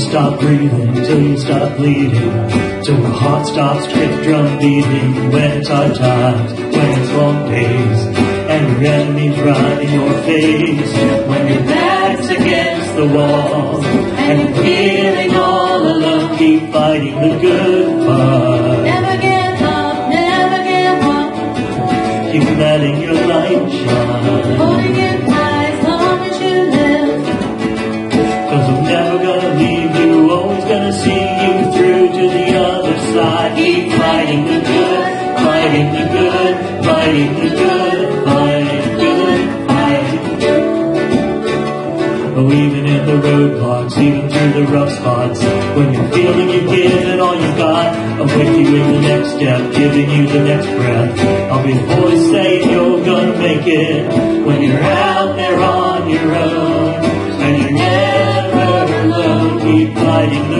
stop breathing, till you stop bleeding, till the heart stops kick drum beating. When it's hard times, when it's long days, and your enemies right in your face. When your back's against the wall, and feeling all alone, keep fighting the good fight. Never give up, never give up. Keep letting your light shine. Oh, even in the roadblocks, even through the rough spots, when you're feeling you've given all you've got, I'm with you in the next step, giving you the next breath. I'll be the voice saying you're gonna make it when you're out there on your own, and you're never alone. Keep fighting the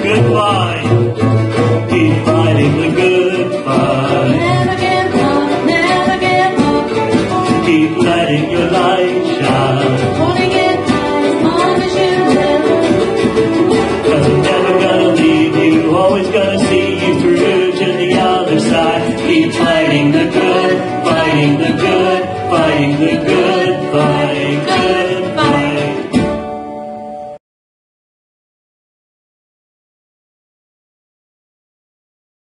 all fight the good fight. Keep fighting the good fight. Never give up, never give up. Keep letting your light shine. Holding it high as long as you. Cause I'm never gonna leave you, always gonna see you through to the other side. Keep fighting the good, fighting the good, fighting the good.